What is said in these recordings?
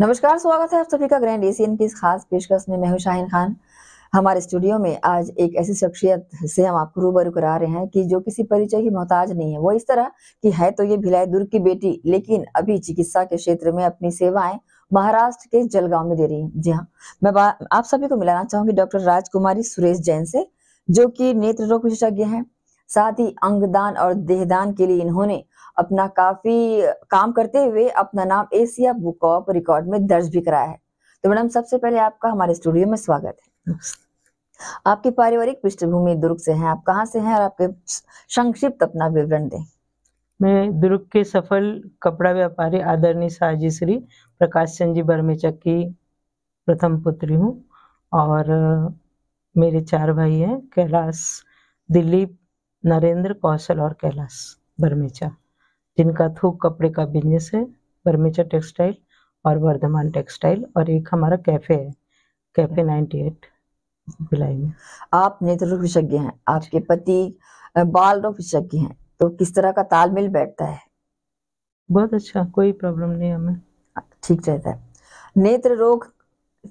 नमस्कार, स्वागत है आप सभी का ग्रैंड एशियन की इस खास पेशकश में। मैं हूँ शाहिन खान। हमारे स्टूडियो में आज एक ऐसी शख्सियत से हम आपको रूबरू करा रहे हैं कि जो किसी परिचय की मोहताज नहीं है। वो इस तरह की है तो ये भिलाई दुर्ग की बेटी, लेकिन अभी चिकित्सा के क्षेत्र में अपनी सेवाएँ महाराष्ट्र के जलगांव में दे रही है। जी हाँ मैं आप सभी को मिलाना चाहूँगी डॉक्टर राजकुमारी सुरेश जैन से, जो कि नेत्र रोग विशेषज्ञ हैं। साथ ही अंगदान और देहदान के लिए इन्होंने अपना काफ़ी काम करते हुए अपना नाम एशिया बुक ऑफ़ रिकॉर्ड में दर्ज भी कराया है। तो मैडम सबसे पहले आपका हमारे स्टूडियो में स्वागत है। आपकी पारिवारिक पृष्ठभूमि दुर्ग से है आप कहाँ से हैं और आपके संक्षिप्त अपना विवरण दें। मैं दुर्ग के सफल कपड़ा व्यापारी आदरणीय साजी श्री प्रकाश चंद जी बर्मेचक की प्रथम पुत्री हूँ और मेरे चार भाई हैं कैलाश दिलीप नरेंद्र कौशल और कैलाश बर्मेचा जिनका थोक कपड़े का बिज़नेस है बर्मेचा टेक्सटाइल और वर्धमान टेक्सटाइल और एक हमारा कैफ़े है कैफ़े 98 भिलाई में। आप नेत्र रोग विशेषज्ञ हैं आपके पति बाल रोग विशेषज्ञ हैं तो किस तरह का तालमेल बैठता है? बहुत अच्छा कोई प्रॉब्लम नहीं हमें। ठीक रहता है। नेत्र रोग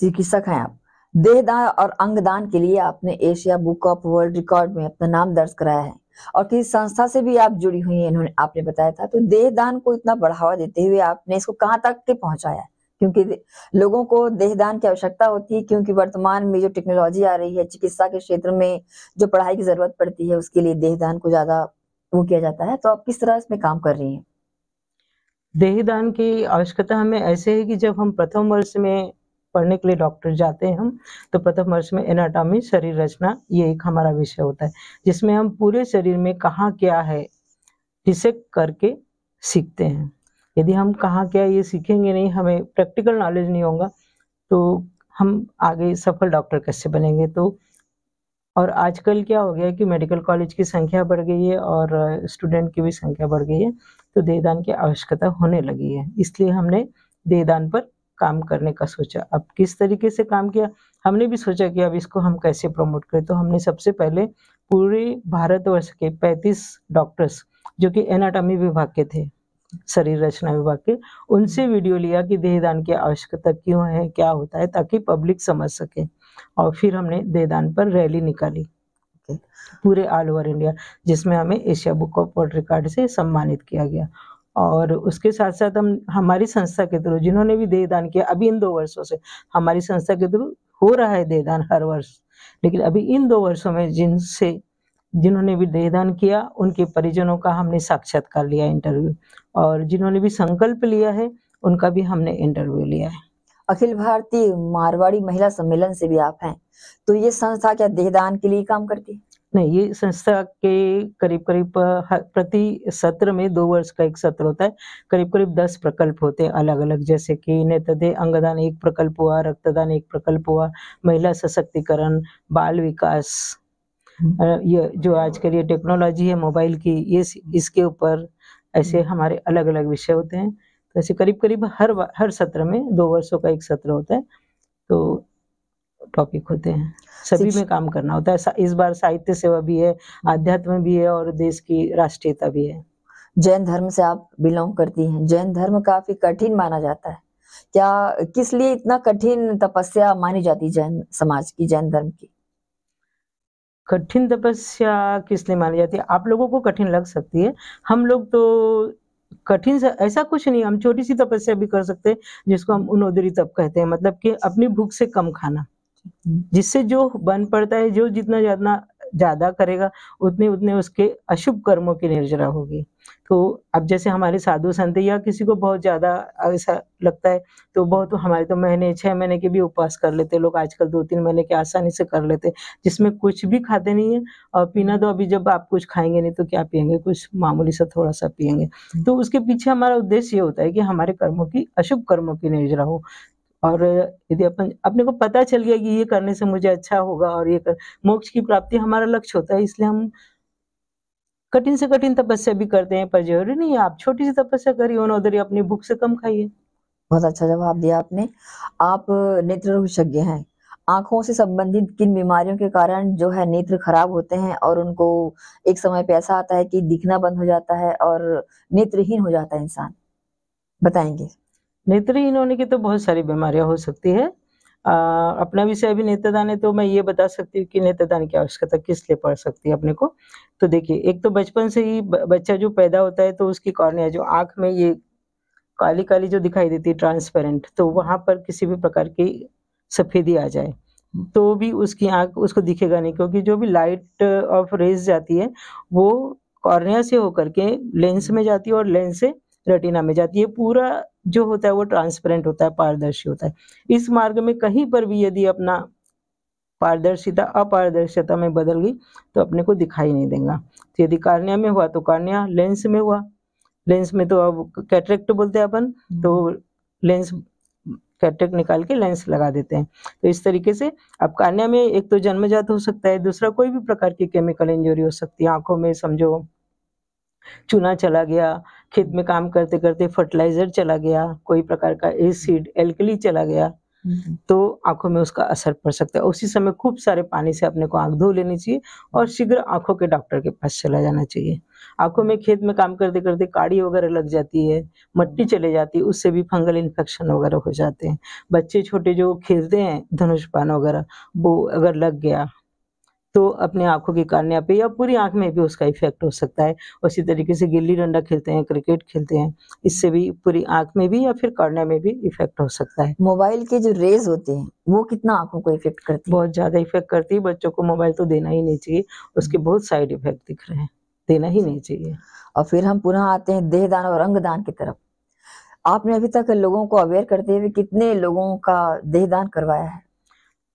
चिकित्सक हैं आप देहदान और अंगदान के लिए आपने Asia Book of World Record में अपना नाम दर्ज कराया है। और किसी संस्था से भी आप जुड़ी हुई हैं, इन्होंने आपने बताया था तो देहदान को इतना बढ़ावा देते हुए आपने इसको कहाँ तक के पहुँचाया? क्योंकि लोगों को देहदान की आवश्यकता होती है, क्योंकि वर्तमान में जो टेक्नोलॉजी आ रही है, चिकित्सा के क्षेत्र में जो पढ़ाई की ज़रूरत पड़ती है, उसके लिए देहदान को ज़्यादा वो किया जाता है। तो आप किस तरह इसमें काम कर रही हैं? देहदान की आवश्यकता हमें ऐसे है कि जब हम प्रथम वर्ष में पढ़ने के लिए डॉक्टर जाते हैं हम तो प्रथम वर्ष में एनाटॉमी शरीर रचना, ये एक हमारा विषय होता है, जिसमें हम पूरे शरीर में कहाँ क्या है, डिसेक्ट करके सीखते हैं। यदि हम कहाँ क्या ये सीखेंगे नहीं, हमें प्रैक्टिकल नॉलेज नहीं होगा तो हम आगे सफल डॉक्टर कैसे बनेंगे? तो और आजकल क्या हो गया कि मेडिकल कॉलेज की संख्या बढ़ गई है और स्टूडेंट की भी संख्या बढ़ गई है तो देहदान की आवश्यकता होने लगी है। इसलिए हमने देहदान पर काम करने का सोचा। अब किस तरीके से काम किया? हमने भी सोचा कि अब इसको हम कैसे प्रमोट करें? तो हमने सबसे पहले पूरे भारतवर्ष के 35 डॉक्टर्स जो कि एनाटॉमी विभाग के थे, शरीर रचना विभाग के, उनसे वीडियो लिया कि देहदान की आवश्यकता क्यों है, क्या होता है, ताकि पब्लिक समझ सके। और फिर हमने देहदान पर रैली निकाली पूरे ऑल ओवर इंडिया जिसमें हमें Asia Book of World Record से सम्मानित किया गया। और उसके साथ साथ हम, हमारी संस्था के थ्रू जिन्होंने भी देहदान किया, अभी इन दो वर्षों से, हमारी संस्था के थ्रू हो रहा है देहदान हर वर्ष। लेकिन अभी इन दो वर्षों में जिनसे, जिन्होंने भी देहदान किया, उनके परिजनों का हमने साक्षात्कार लिया इंटरव्यू और जिन्होंने भी संकल्प लिया है, उनका भी हमने इंटरव्यू लिया है। अखिल भारतीय मारवाड़ी महिला सम्मेलन से भी आप हैं तो ये संस्था क्या देहदान के लिए काम करती है? नहीं ये संस्था के करीब करीब प्रति सत्र में दो वर्ष का एक सत्र होता है करीब करीब दस प्रकल्प होते हैं अलग अलग जैसे कि नेत्रदेह अंगदान एक प्रकल्प हुआ रक्तदान एक प्रकल्प हुआ महिला सशक्तिकरण बाल विकास हम्म। ये जो आजकल ये टेक्नोलॉजी है मोबाइल की ये इसके ऊपर ऐसे हम्म। हमारे अलग अलग विषय होते हैं तो ऐसे करीब करीब हर हर सत्र में दो वर्षों का एक सत्र होता है तो टॉपिक होते हैं। सभी में काम करना होता है। इस बार साहित्य सेवा भी है आध्यात्म भी है और देश की राष्ट्रीयता भी है। जैन धर्म से आप बिलोंग करती हैं। जैन धर्म काफ़ी कठिन माना जाता है। क्या किस लिए इतना कठिन तपस्या मानी जाती है जैन समाज की जैन धर्म की? कठिन तपस्या किस लिए मानी जाती है? आप लोगों को कठिन लग सकती है। हम लोग तो कठिन से ऐसा कुछ नहीं हम छोटी सी तपस्या भी कर सकते हैं जिसको हम उनोदरी तप कहते हैं। मतलब कि अपनी भूख से कम खाना। जिससे जो बन पड़ता है, जो जितना ज़्यादा ज़्यादा करेगा, उतने उतने उसके अशुभ कर्मों की निर्जरा होगी। तो अब जैसे हमारे साधु संत या किसी को बहुत ज़्यादा ऐसा लगता है तो बहुत हमारे तो महीने, छह महीने के भी उपवास कर लेते लोग आजकल दो तीन महीने के आसानी से कर लेते जिसमें कुछ भी खाते नहीं है और पीना तो अभी जब आप कुछ खाएँगे नहीं तो क्या पियेंगे? कुछ मामूली सा थोड़ा सा पियेंगे। तो उसके पीछे हमारा उद्देश्य ये होता है कि हमारे कर्मों की, अशुभ कर्मों की निर्जरा हो। और यदि अपन, अपने को पता चल गया कि ये करने से मुझे अच्छा होगा और ये कर, मोक्ष की प्राप्ति हमारा लक्ष्य होता है, इसलिए हम कठिन से कठिन तपस्या भी करते हैं, पर ज़रूरी नहीं है, आप छोटी सी तपस्या करिए उधर अपनी भूख से कम खाइए। बहुत अच्छा जवाब दिया आपने। आप, नेत्र विशेषज्ञ हैं। आँखों से संबंधित किन बीमारियों के कारण जो है नेत्र खराब होते हैं और उनको एक समय पे ऐसा आता है कि दिखना बंद हो जाता है और नेत्रहीन हो जाता है इंसान? बताएँगे। नेत्रहीन होने की तो बहुत सारी बीमारियाँ हो सकती है। आ, अपना विषय अभी नेत्रदान है तो मैं ये बता सकती हूँ कि नेत्रदान की आवश्यकता किस लिए पड़ सकती है अपने को। तो देखिए एक तो बचपन से ही बच्चा जो पैदा होता है तो उसकी कॉर्निया जो आँख में ये काली काली जो दिखाई देती है ट्रांसपेरेंट तो वहाँ पर किसी भी प्रकार की सफेदी आ जाए तो भी उसकी आँख उसको दिखेगा नहीं क्योंकि जो भी लाइट ऑफ़ रेज जाती है वो कॉर्निया से होकर के लेंस में जाती है और लेंस से रेटिना में जाती है। पूरा जो होता है वो ट्रांसपेरेंट होता है पारदर्शी होता है। इस मार्ग में कहीं पर भी यदि अपना पारदर्शिता अपारदर्शिता में बदल गई तो अपने को दिखाई नहीं देगा। तो यदि कार्निया में हुआ तो कार्निया लेंस में हुआ। लेंस में तो अब कैटरेक्ट बोलते हैं अपन तो लेंस कैटरेक्ट निकाल के लेंस लगा देते हैं। तो इस तरीके से अब कार्निया में एक तो जन्मजात हो सकता है दूसरा कोई भी प्रकार की केमिकल इंजरी हो सकती है आँखों में समझो। चूना चला गया खेत में काम करते करते फर्टिलाइज़र चला गया कोई प्रकार का एसिड एल्कली चला गया हम्म। तो आँखों में उसका असर पड़ सकता है। उसी समय खूब सारे पानी से अपने को आँख धो लेनी चाहिए और शीघ्र आँखों के डॉक्टर के पास चला जाना चाहिए। आँखों में खेत में काम करते करते काड़ी वगैरह लग जाती है मट्टी चले जाती है उससे भी फंगल इन्फेक्शन वगैरह हो जाते हैं। बच्चे छोटे जो खेलते हैं धनुष पान वगैरह वो अगर लग गया तो अपने आँखों की कार्निया पे या पूरी आँख में भी उसका इफ़ेक्ट हो सकता है। उसी तरीके से गिल्ली डंडा खेलते हैं क्रिकेट खेलते हैं इससे भी पूरी आँख में भी या फिर कार्निया में भी इफ़ेक्ट हो सकता है। मोबाइल के जो रेज होते हैं वो कितना आँखों को इफ़ेक्ट करती है? बहुत ज़्यादा इफ़ेक्ट करती है बच्चों को मोबाइल तो देना ही नहीं चाहिए उसके। बहुत साइड इफ़ेक्ट दिख रहे हैं देना ही नहीं चाहिए। और फिर हम पुनः आते हैं देहदान और अंगदान की तरफ़। आपने अभी तक लोगों को अवेयर करते हुए कितने लोगों का देहदान करवाया है?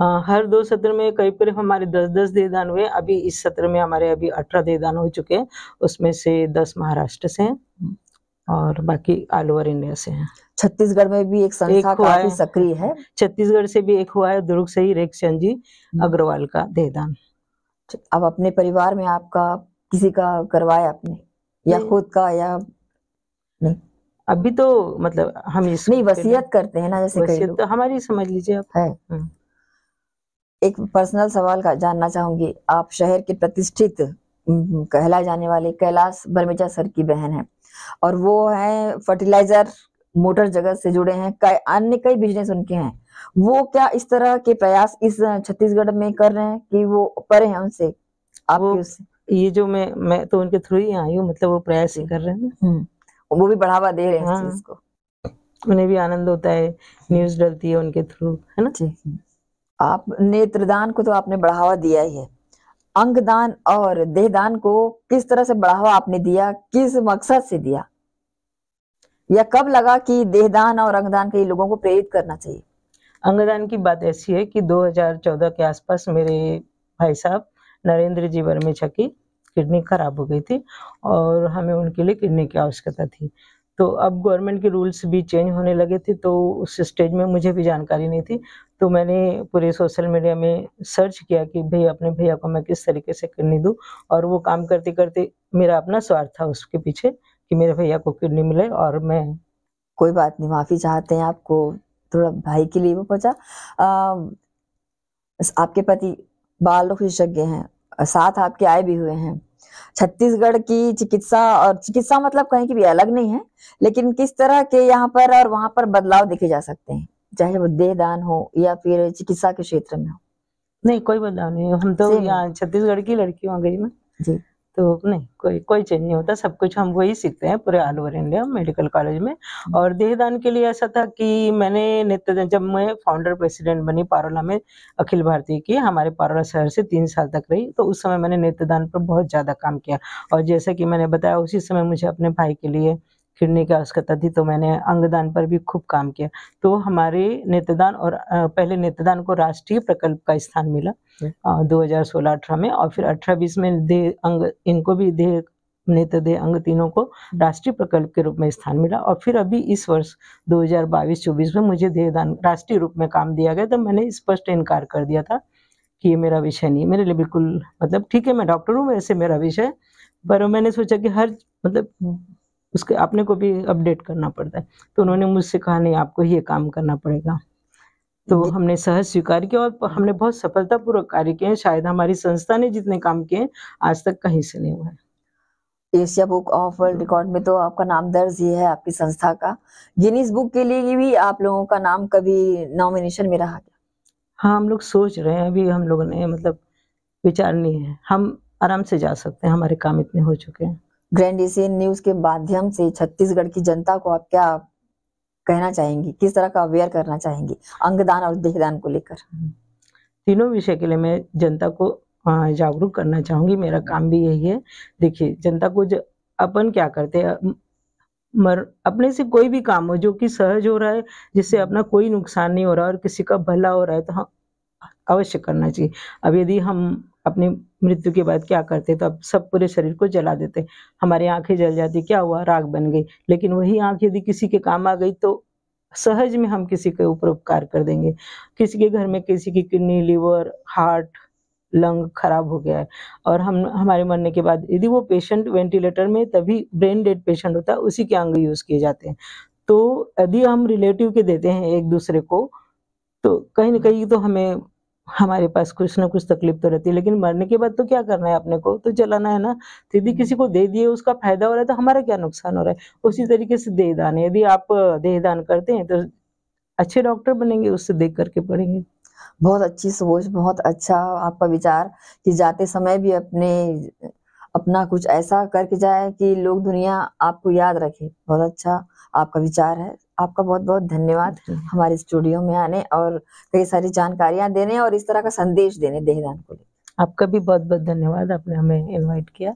आ, हर दो सत्र में करीब करीब हमारे दस दस देहदान हुए। अभी इस सत्र में हमारे अभी अठारह देहदान हो चुके हैं। उसमें से दस महाराष्ट्र से हैं और बाकी ऑल ओवर इंडिया से हैं। छत्तीसगढ़ में भी एक संस्था काफ़ी सक्रिय है। छत्तीसगढ़ से भी एक हुआ है दुर्ग से ही रेखचंद जी हम्म। अग्रवाल का देहदान अब अपने परिवार में आपका किसी का करवाया आपने? या खुद का या नहीं? अभी तो मतलब हम नहीं वसीयत करते हैं ना जैसे वसीयत तो हमारी समझ लीजिए आप। है। हम्म। एक पर्सनल सवाल का जानना चाहूँगी। आप शहर के प्रतिष्ठित कहला जाने वाले कैलाश बर्मेजा सर की बहन है और वो है फर्टिलाइज़र मोटर जगत से जुड़े हैं कई अन्य कई बिज़नेस उनके हैं। वो क्या इस तरह के प्रयास इस छत्तीसगढ़ में कर रहे हैं कि वो परे हैं उनसे? आपके ये जो मैं मैं तो उनके थ्रू ही आई हूँ मतलब वो प्रयास ही कर रहे हैं हम्म। वो भी बढ़ावा दे रहे हैं हाँ, उन्हें भी आनंद होता है न्यूज़ डलती है उनके थ्रू है ना? जी आप नेत्रदान को तो आपने बढ़ावा दिया ही है। अंगदान और देहदान को किस तरह से बढ़ावा आपने दिया, किस मकसद से दिया? या कब लगा कि देहदान और अंगदान के लोगों को प्रेरित करना चाहिए? अंगदान की बात ऐसी है कि 2014 के आसपास मेरे भाई साहब नरेंद्र जी वर्मे की किडनी खराब हो गई थी और हमें उनके लिए किडनी की आवश्यकता थी। तो अब गवर्नमेंट के रूल्स भी चेंज होने लगे थे तो उस स्टेज में मुझे भी जानकारी नहीं थी। तो मैंने पूरे सोशल मीडिया में सर्च किया कि भाई, अपने भैया को मैं किस तरीके से किडनी दूँ? और वो काम करते करते मेरा अपना स्वार्थ था उसके पीछे कि मेरे भैया को किडनी मिले और मैं कोई बात नहीं, माफ़ी चाहते हैं आपको, थोड़ा भाई के लिए वो पहुँचा आपके पति बाल विशेषज्ञ हैं, साथ आपके आए भी हुए हैं। छत्तीसगढ़ की चिकित्सा और चिकित्सा मतलब कहीं की भी अलग नहीं है लेकिन किस तरह के यहाँ पर और वहाँ पर बदलाव देखे जा सकते हैं? चाहे वो देहदान हो या फिर चिकित्सा के क्षेत्र में हो। नहीं कोई बदलाव नहीं हम तो यहाँ छत्तीसगढ़ की लड़की हो गई ना। जी। तो नहीं कोई कोई चेंज नहीं होता सब कुछ हम वही सीखते हैं पूरे all over India medical college में। और देहदान के लिए ऐसा था कि मैंने नित्य जब मैं फाउंडर प्रेसिडेंट बनी पारोला में अखिल भारतीय की हमारे पारोला शहर से तीन साल तक रही तो उस समय मैंने नेत्रदान पर बहुत ज़्यादा काम किया। और जैसा कि मैंने बताया उसी समय मुझे अपने भाई के लिए किडनी की आवश्यकता थी तो मैंने अंगदान पर भी खूब काम किया। तो हमारे नेत्रदान और पहले नेत्रदान को राष्ट्रीय प्रकल्प का स्थान मिला दो हज़ार सोलह अठारह में और फिर अठारह बीस में दे अंग इनको भी दे नेत्र दे अंग तीनों को राष्ट्रीय प्रकल्प के रूप में स्थान मिला और फिर अभी इस वर्ष 2022-24 में मुझे देहदान राष्ट्रीय रूप में काम दिया गया तो मैंने स्पष्ट इनकार कर दिया था कि ये मेरा विषय नहीं मेरे लिए बिल्कुल मतलब ठीक है मैं डॉक्टर हूँ वैसे मेरा विषय पर मैंने सोचा कि हर मतलब उसके अपने को भी अपडेट करना पड़ता है। तो उन्होंने मुझसे कहा नहीं आपको ये काम करना पड़ेगा। तो हमने सहज स्वीकार किया और हमने बहुत सफलतापूर्वक कार्य किए शायद हमारी संस्था ने जितने काम किए आज तक कहीं से नहीं हुआ है Asia Book of World Record में तो आपका नाम दर्ज ही है आपकी संस्था का। गिनीज बुक के लिए भी आप लोगों का नाम कभी नॉमिनेशन में रहा क्या? हाँ हम लोग सोच रहे हैं अभी हम लोगों ने मतलब विचार नहीं है। हम आराम से जा सकते हैं हमारे काम इतने हो चुके हैं। ग्रैंड एशियन न्यूज़ के माध्यम से छत्तीसगढ़ की जनता को आप क्या कहना चाहेंगी? किस तरह का अवेयर करना चाहेंगी? अंगदान और देहदान को लेकर। तीनों विषय के लिए मैं जनता को जागरूक करना चाहूँगी। मेरा काम भी यही है। देखिए जनता को ज, अपन क्या करते हैं? मर अपने से कोई भी काम हो जो कि सहज हो रहा है जिससे अपना कोई नुकसान नहीं हो रहा और किसी का भला हो रहा है तो हम अवश्य करना चाहिए। अब यदि हम अपनी मृत्यु के बाद क्या करते तो अब सब पूरे शरीर को जला देते। हमारी आँखें जल जाती, क्या हुआ? राग बन गई। लेकिन वही आँख यदि किसी के काम आ गई तो सहज में हम किसी के ऊपर उपकार कर देंगे। किसी के घर में किसी की किडनी, लीवर, हार्ट, लंग खराब हो गया है। और हम, हमारे मरने के बाद यदि वो पेशेंट वेंटिलेटर में, तभी ब्रेन डेड पेशेंट होता है उसी के अंग यूज़ किए जाते हैं। तो यदि हम रिलेटिव के देते हैं एक दूसरे को तो कहीं ना कहीं तो हमें हमारे पास कुछ ना कुछ तकलीफ़ तो रहती है लेकिन मरने के बाद तो क्या करना है अपने को? तो जलाना है ना? तो यदि किसी को दे दिए उसका फ़ायदा हो रहा है तो हमारा क्या नुकसान हो रहा है? उसी तरीके से देहदान है। यदि आप देहदान करते हैं तो अच्छे डॉक्टर बनेंगे उससे देख करके पढ़ेंगे। बहुत अच्छी सोच बहुत अच्छा आपका विचार कि जाते समय भी अपने अपना कुछ ऐसा करके जाए कि लोग दुनिया आपको याद रखे। बहुत अच्छा आपका विचार है। आपका बहुत बहुत धन्यवाद हमारे स्टूडियो में आने और कई सारी जानकारियाँ देने और इस तरह का संदेश देने देहदान को आपका भी बहुत बहुत धन्यवाद आपने हमें इनवाइट किया।